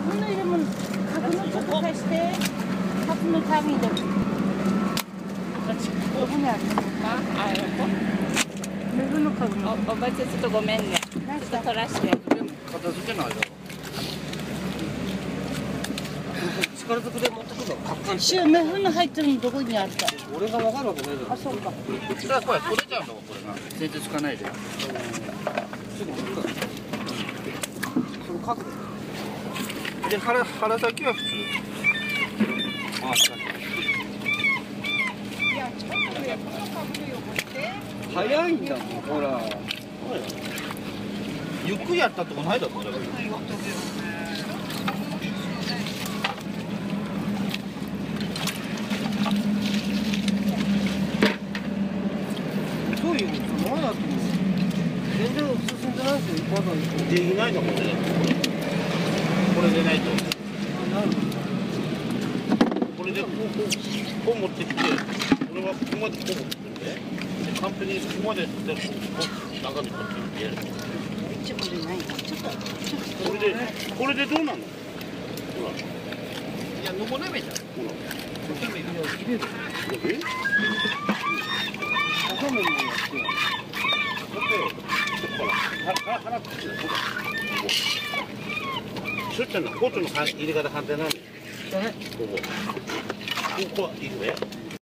매분의 이름은 가구는 조급하시대 가구는 당이래 그렇지 여분이 아니야 あ、あ、横 매분의 가구는 お、おばちゃんちょっとごめんね。ちょっと取らして。片付けないだろ力ずくで持ってくのカッカン 시어 매분의 하여튼 누구니 알까 俺が分かるわけないじゃん 아そうか これはこれ取れちゃうんだもんこれが全然つかないでちょっと待ってその角度 で腹腹先は普通。あ確かに早いんだもんほらゆっくりやったとこないだろこれそうだと全然進んでないですよまだできないだもんねこれないと。これでこうこうこう持ってきて俺はここまでこう持ってくるんででカンペにここまででこうこう中にこうやって入れるちょっとないちょっとちょっこれでこれでどうなんのほらいや登ればいじゃんほら入れるえ挟むのやってだってほらはは腹くっついてほらここしゅっちゃんの包丁の入れ方反対なんだよここここはいるね